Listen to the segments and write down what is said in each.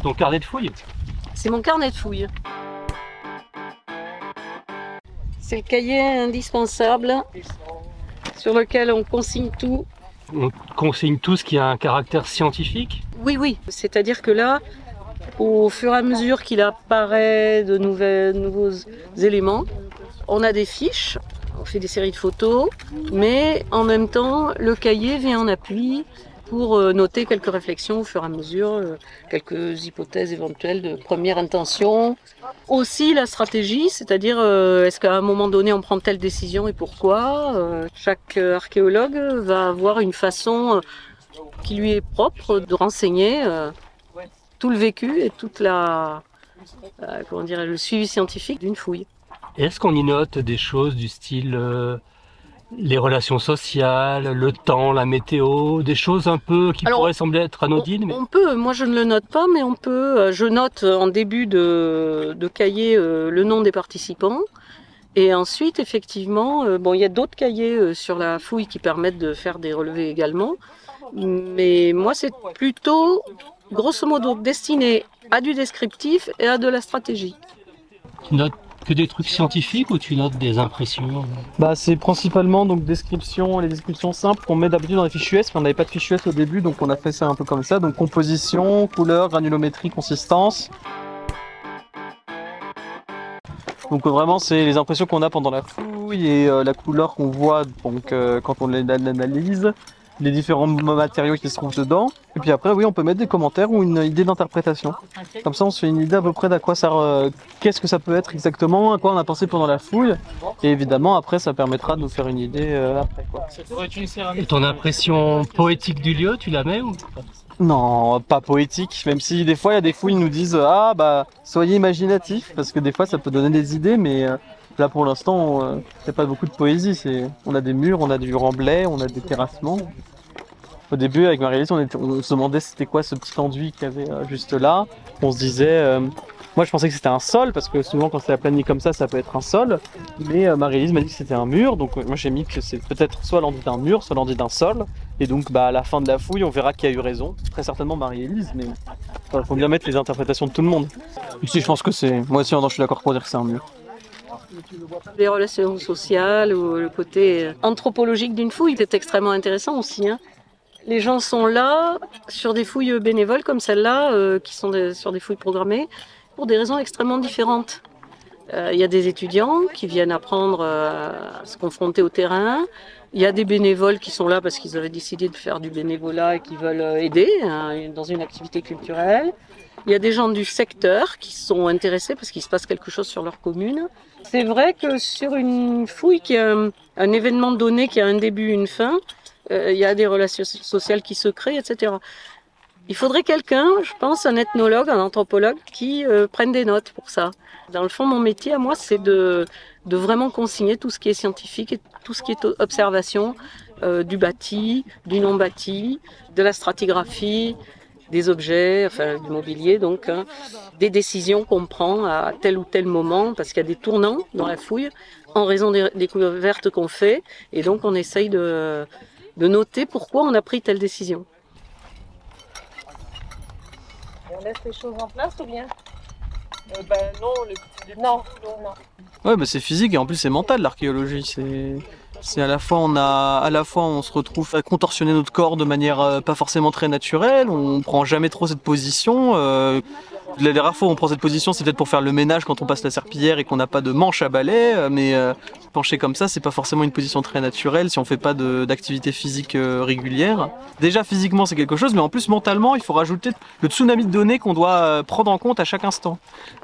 C'est ton carnet de fouilles C'est mon carnet de fouilles. C'est le cahier indispensable sur lequel on consigne tout. On consigne tout ce qui a un caractère scientifique? Oui, oui. C'est-à-dire que là, au fur et à mesure qu'il apparaît de nouvelles, nouveaux éléments, on a des fiches, on fait des séries de photos, mais en même temps, le cahier vient en appui pour euh, noter quelques réflexions au fur et à mesure, euh, quelques hypothèses éventuelles de première intention. Aussi la stratégie, c'est-à-dire euh, est-ce qu'à un moment donné on prend telle décision et pourquoi. Chaque archéologue va avoir une façon qui lui est propre de renseigner tout le vécu et toute la comment dire le suivi scientifique d'une fouille. Est-ce qu'on y note des choses du style les relations sociales, le temps, la météo, des choses un peu qui pourraient sembler être anodines. Mais... On peut, moi je ne le note pas, mais on peut. Euh, je note en début de, cahier euh, le nom des participants. Et ensuite, effectivement, euh, bon, il y a d'autres cahiers sur la fouille qui permettent de faire des relevés également. Mais moi, c'est plutôt, grosso modo, destiné à du descriptif et à de la stratégie. Tu notes que des trucs scientifiques ou tu notes des impressions Bah c'est principalement donc description, les descriptions simples qu'on met d'habitude dans les fichiers S, on n'avait pas de fichiers S au début donc on a fait ça un peu comme ça, donc composition, couleur, granulométrie, consistance. Donc vraiment c'est les impressions qu'on a pendant la fouille et euh, la couleur qu'on voit donc euh, quand on l'analyse les différents matériaux qui se trouvent dedans. Et puis après, oui, on peut mettre des commentaires ou une idée d'interprétation. Comme ça, on se fait une idée à peu près d'à quoi ça, qu'est-ce que ça peut être exactement, à quoi on a pensé pendant la fouille. Et évidemment, après, ça permettra de nous faire une idée euh, après. Quoi. Et ton impression poétique du lieu, tu la mets ou non, pas poétique, même si des fois il y a des fouilles qui nous disent ah bah soyez imaginatifs parce que des fois ça peut donner des idées mais euh, Là pour l'instant, il n'y a pas beaucoup de poésie. On a des murs, on a du remblai, on a des terrassements. Au début, avec marie on, on, se demandait c'était quoi ce petit enduit qu'il y avait euh, juste là. On se disait, euh, moi je pensais que c'était un sol, parce que souvent quand c'est aplani comme ça, ça peut être un sol. Mais euh, Marie-Lise m'a dit que c'était un mur, donc moi j'ai mis que c'est peut-être soit l'enduit d'un mur, soit l'enduit d'un sol. Et donc bah, à la fin de la fouille, on verra qui a eu raison. Très certainement Marie-Élise, mais il faut bien mettre les interprétations de tout le monde. Si je pense que c'est. Moi aussi, je suis d'accord pour dire que c'est un mur. Les relations sociales ou le côté anthropologique d'une fouille est extrêmement intéressant aussi. Hein. Les gens sont là sur des fouilles bénévoles comme celle-là, euh, qui sont sur des fouilles programmées, pour des raisons extrêmement différentes. Euh, il y a des étudiants qui viennent apprendre euh, à se confronter au terrain. Il y a des bénévoles qui sont là parce qu'ils avaient décidé de faire du bénévolat et qui veulent aider hein, dans une activité culturelle. Il y a des gens du secteur qui sont intéressés parce qu'il se passe quelque chose sur leur commune. C'est vrai que sur une fouille qui a un, événement donné qui a un début, une fin, il y a des relations sociales qui se créent, etc. Il faudrait quelqu'un, je pense, un ethnologue, un anthropologue, qui euh, prenne des notes pour ça. Dans le fond, mon métier à moi, c'est de, de vraiment consigner tout ce qui est scientifique et tout ce qui est observation euh, du bâti, du non bâti, de la stratigraphie, des objets, enfin du mobilier, donc hein, des décisions qu'on prend à tel ou tel moment, parce qu'il y a des tournants dans la fouille en raison des découvertes qu'on fait, et donc on essaye de, de noter pourquoi on a pris telle décision. On laisse les choses en place ou bien euh, ben, non, les non, non, non. Ouais, mais c'est physique et en plus c'est mental l'archéologie. C'est c'est à la fois on a à la fois on se retrouve à contorsionner notre corps de manière euh, pas forcément très naturelle, on prend jamais trop cette position. Euh, les rares fois où on prend cette position, c'est peut-être pour faire le ménage quand on passe la serpillière et qu'on n'a pas de manche à balai, euh, mais euh, pencher comme ça, c'est pas forcément une position très naturelle si on fait pas d'activité physique euh, régulière. Déjà physiquement, c'est quelque chose, mais en plus mentalement, il faut rajouter le tsunami de données qu'on doit prendre en compte à chaque instant.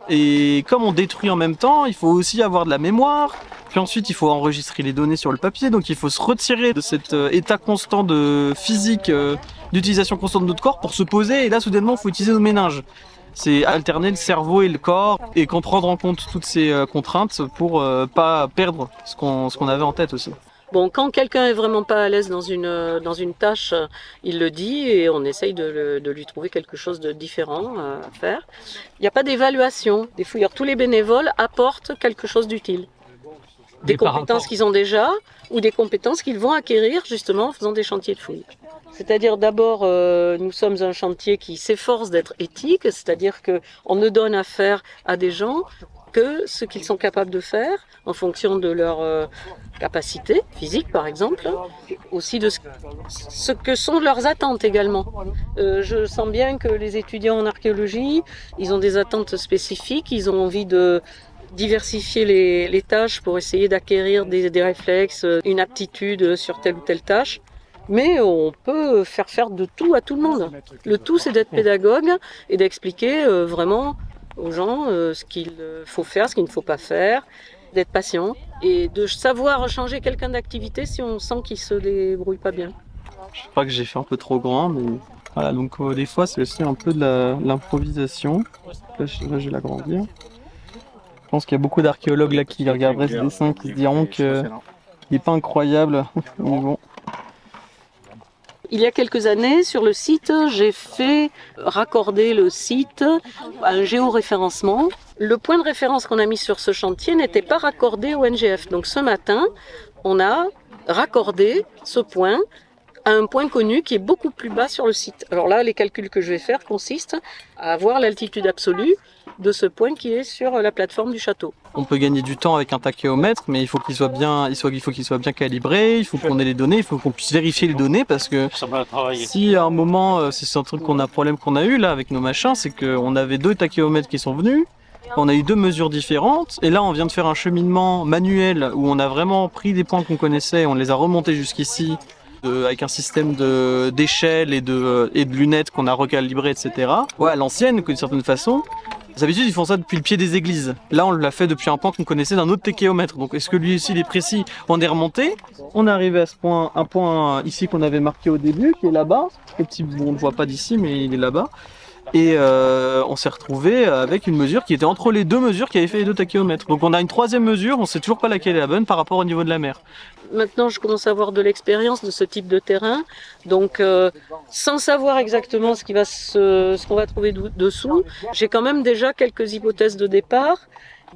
Et comme on détruit en même temps, il faut aussi avoir de la mémoire, puis ensuite il faut enregistrer les données sur le papier, donc il faut se retirer de cet état constant de physique, d'utilisation constante de notre corps pour se poser, et là soudainement il faut utiliser nos méninges c'est alterner le cerveau et le corps et comprendre en compte toutes ces euh, contraintes pour euh, pas perdre ce qu'on ce qu'on avait en tête aussi. Bon, quand quelqu'un est vraiment pas à l'aise dans une euh, dans une tâche, il le dit et on essaye de, de lui trouver quelque chose de différent à faire. Il n'y a pas d'évaluation des fouilleurs. Tous les bénévoles apportent quelque chose d'utile. Des compétences qu'ils ont déjà ou des compétences qu'ils vont acquérir justement en faisant des chantiers de fouilles. C'est-à-dire d'abord, euh, nous sommes un chantier qui s'efforce d'être éthique, c'est-à-dire que on ne donne à faire à des gens que ce qu'ils sont capables de faire en fonction de leur euh, capacité physique, par exemple, aussi de ce, que sont leurs attentes également. Euh, je sens bien que les étudiants en archéologie, ils ont des attentes spécifiques, ils ont envie de diversifier les, tâches pour essayer d'acquérir des réflexes, une aptitude sur telle ou telle tâche mais on peut faire faire de tout à tout le monde. Le tout, c'est d'être pédagogue et d'expliquer euh, vraiment aux gens euh, ce qu'il faut faire, ce qu'il ne faut pas faire, d'être patient et de savoir changer quelqu'un d'activité si on sent qu'il se débrouille pas bien. Je crois que j'ai fait un peu trop grand, mais voilà, donc euh, des fois c'est aussi un peu de l'improvisation. Là, je vais l'agrandir. Je pense qu'il y a beaucoup d'archéologues là qui regarderaient ce dessin qui se diront qu'il n'est pas incroyable. mais bon. Il y a quelques années, sur le site, j'ai fait raccorder le site à un géoréférencement. Le point de référence qu'on a mis sur ce chantier n'était pas raccordé au NGF. Donc ce matin, on a raccordé ce point à un point connu qui est beaucoup plus bas sur le site. Alors là, les calculs que je vais faire consistent à avoir l'altitude absolue de ce point qui est sur la plateforme du château. On peut gagner du temps avec un tachéomètre, mais il faut qu'il soit bien, il, faut qu'il soit bien calibré, il faut qu'on ait les données, il faut qu'on puisse vérifier les données parce que si à un moment, euh, c'est un truc qu'on a problème qu'on a eu là avec nos machins, c'est qu'on avait deux tachéomètres qui sont venus, on a eu deux mesures différentes, et là on vient de faire un cheminement manuel où on a vraiment pris des points qu'on connaissait, on les a remontés jusqu'ici avec un système d'échelle et de, et de lunettes qu'on a recalibré, etc. Ouais, à l'ancienne, d'une certaine façon. D'habitude, ils font ça depuis le pied des églises. Là, on l'a fait depuis un point qu'on connaissait d'un autre téchéomètre. Donc, est-ce que lui aussi, il est précis? On est remonté. On est arrivé à ce point, un point ici qu'on avait marqué au début, qui est là-bas. Petit, bon, on ne voit pas d'ici, mais il est là-bas. Et euh, on s'est retrouvé avec une mesure qui était entre les deux mesures qui avaient fait les deux tachéomètres. Donc on a une troisième mesure, on sait toujours pas laquelle est la bonne par rapport au niveau de la mer. Maintenant, je commence à avoir de l'expérience de ce type de terrain, donc euh, sans savoir exactement ce qu'on va trouver dessous, j'ai quand même déjà quelques hypothèses de départ.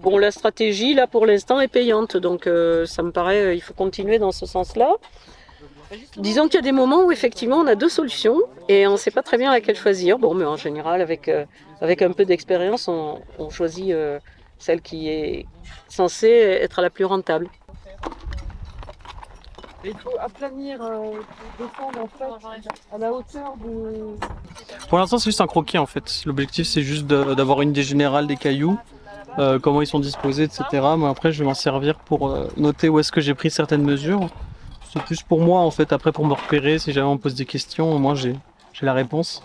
Bon, la stratégie là pour l'instant est payante, donc euh, ça me paraît, il faut continuer dans ce sens-là. Disons qu'il y a des moments où effectivement on a deux solutions et on ne sait pas très bien laquelle choisir. Bon, mais en général, avec, euh, avec un peu d'expérience, on, choisit euh, celle qui est censée être la plus rentable. Il faut aplanir, euh, descendre en fait à la hauteur de. Pour l'instant, c'est juste un croquis en fait. L'objectif, c'est juste d'avoir une idée générale des cailloux, comment ils sont disposés, etc. Mais après, je vais m'en servir pour noter où est-ce que j'ai pris certaines mesures. C'est plus pour moi en fait, après pour me repérer, si jamais on me pose des questions, moi j'ai la réponse.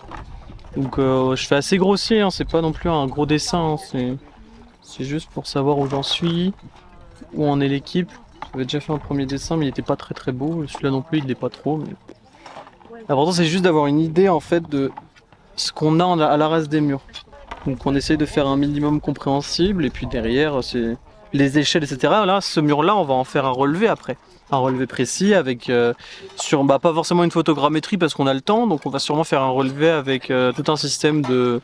Donc euh, je fais assez grossier, hein, c'est pas non plus un gros dessin, hein, c'est juste pour savoir où j'en suis, où en est l'équipe. J'avais déjà fait un premier dessin mais il était pas très très beau, celui-là non plus il n'est pas trop. Mais... L'important c'est juste d'avoir une idée en fait de ce qu'on a à la race des murs. Donc on essaye de faire un minimum compréhensible et puis derrière c'est les échelles etc. Là ce mur là on va en faire un relevé après un relevé précis avec euh, sur bah, pas forcément une photogrammétrie parce qu'on a le temps donc on va sûrement faire un relevé avec euh, tout un système de,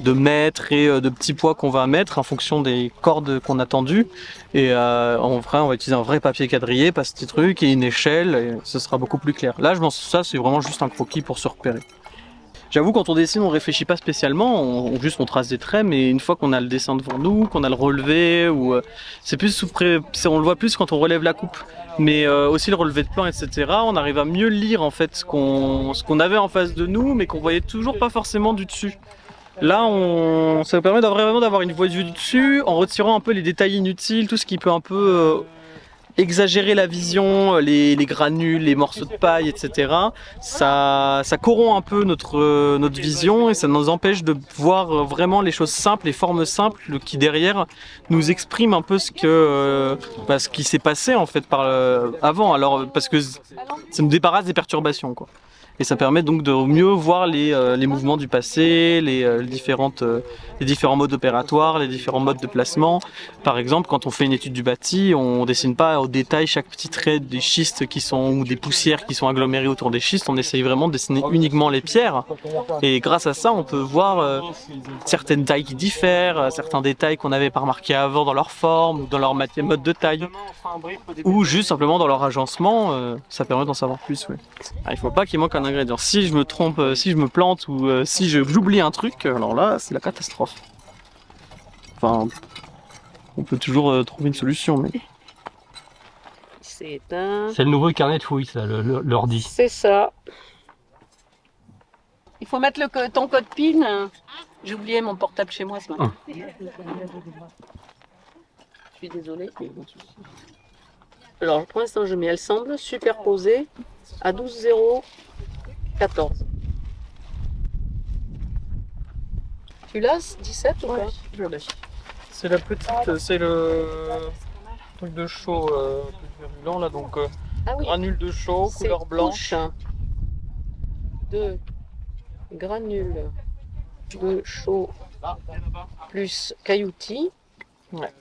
de mètres et euh, de petits poids qu'on va mettre en fonction des cordes qu'on a tendues. Et en vrai on va utiliser un vrai papier quadrillé pas ce petit truc et une échelle et ce sera beaucoup plus clair. Là je pense ça c'est vraiment juste un croquis pour se repérer J'avoue, quand on dessine, on réfléchit pas spécialement, on, juste on trace des traits, mais une fois qu'on a le dessin devant nous, qu'on a le relevé, ou c'est plus on le voit plus quand on relève la coupe mais euh, aussi le relevé de plan, etc. On arrive à mieux lire en fait ce qu'on avait en face de nous, mais qu'on voyait toujours pas forcément du dessus. Là, ça nous permet vraiment d'avoir une voie de vue du dessus, en retirant un peu les détails inutiles, tout ce qui peut un peu euh, exagérer la vision, les, granules, les morceaux de paille, etc. Ça, ça corrompt un peu notre, notre vision et ça nous empêche de voir vraiment les choses simples, les formes simples qui derrière nous expriment un peu ce que euh, bah, ce qui s'est passé en fait par avant. Alors parce que ça nous débarrasse des perturbations quoi et ça permet donc de mieux voir les, euh, les mouvements du passé, les, euh, différentes, euh, les différents modes opératoires, les différents modes de placement. Par exemple, quand on fait une étude du bâti, on dessine pas au détail chaque petit trait des schistes qui sont ou des poussières qui sont agglomérées autour des schistes. On essaye vraiment de dessiner uniquement les pierres. Et grâce à ça, on peut voir certaines tailles qui diffèrent, certains détails qu'on n'avait pas remarqués avant dans leur forme ou dans leur mode de taille. Ou juste simplement dans leur agencement, ça permet d'en savoir plus. Ouais. Ah, il faut pas qu'il manque un ingrédient. Si je me trompe, euh, si je me plante ou euh, si je- j'oublie un truc, alors là, c'est la catastrophe. Enfin, on peut toujours euh, trouver une solution, mais. C'est éteint. C'est le nouveau carnet de fouilles, ça, le- le- l'ordi. C'est ça. Il faut mettre le, ton code PIN. J'ai oublié mon portable chez moi ce matin. Je suis désolée. Alors pour l'instant je mets elle semble superposée à 12 0 14. Tu l'as 17 ou pas? Je l'ai. C'est la petite, c'est le truc de chaud euh, virulent là, donc euh, Ah oui. granule de chaud, couleur blanche. couche de granules de chaud plus cailloutis Ouais.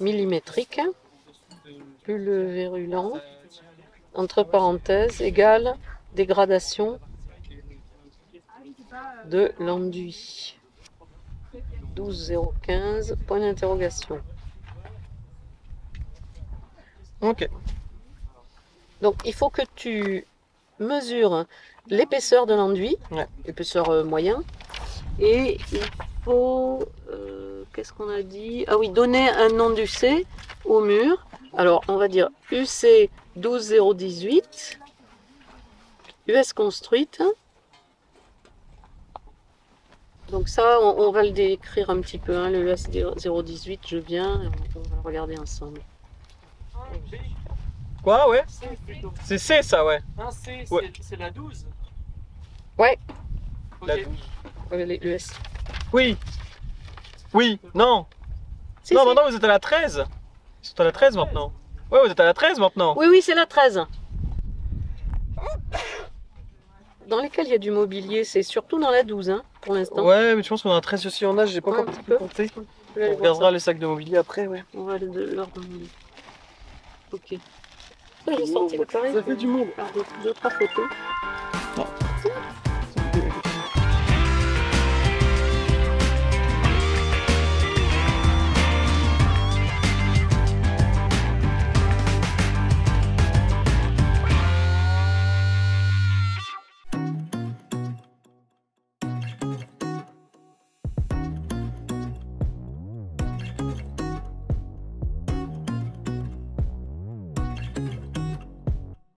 millimétrique plus le virulent entre parenthèses égale dégradation de l'enduit 12015 point d'interrogation Ok. Donc il faut que tu mesures l'épaisseur de l'enduit, Ouais. épaisseur euh, moyen, et il faut, euh, qu'est-ce qu'on a dit? Ah oui, donner un nom d'UC au mur. Alors on va dire UC 12018, US construite. Donc ça, on, on va le décrire un petit peu, hein, le US 018, je viens, et on, va le regarder ensemble. Quoi, ouais C'est C ça, ouais. Ah, c'est Ouais. la 12 Ouais. La Ok. 12. Ouais, les- l'US. Oui. Oui, non. Si, non, si. maintenant vous êtes à la 13. Ils sont à la 13 maintenant. Ouais, vous êtes à la 13 maintenant. Oui, oui, c'est la 13. Dans lesquels il y a du mobilier, c'est surtout dans la 12, hein, pour l'instant. Ouais, mais tu penses qu'on a un 13 aussi en âge, j'ai pas Ouais, un encore petit peu. compté. Je On regardera les sacs de mobilier après, ouais. On va aller de leur demander. Ok. Ça, j'ai sorti le pareil. Ça fait du monde. D'autres photos.